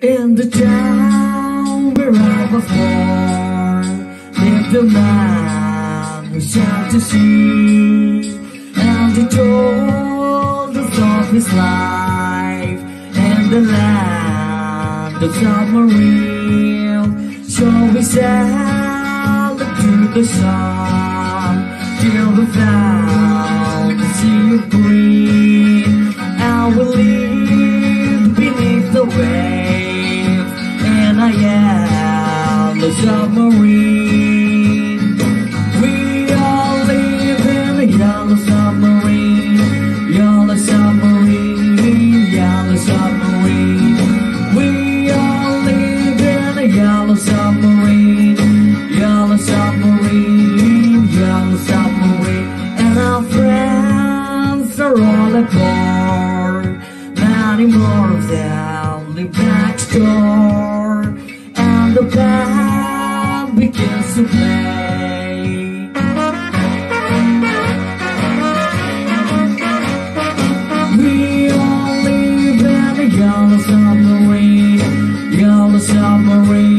In the town where I was born, lived a man who sad to see, and he told us of his life in the land of submarine. So we sailed to the sun till we found the sea of green, the submarine. We all live in a yellow submarine, yellow submarine, yellow submarine. We all live in a yellow submarine, yellow submarine, yellow submarine, and our friends are all aboard. Many more of them live next door, and the begins to play. We all live in a yellow submarine, yellow submarine,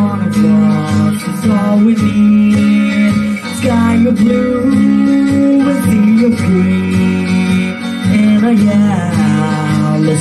on a cross That's all we need Sky of blue, a sea of green And a yell, a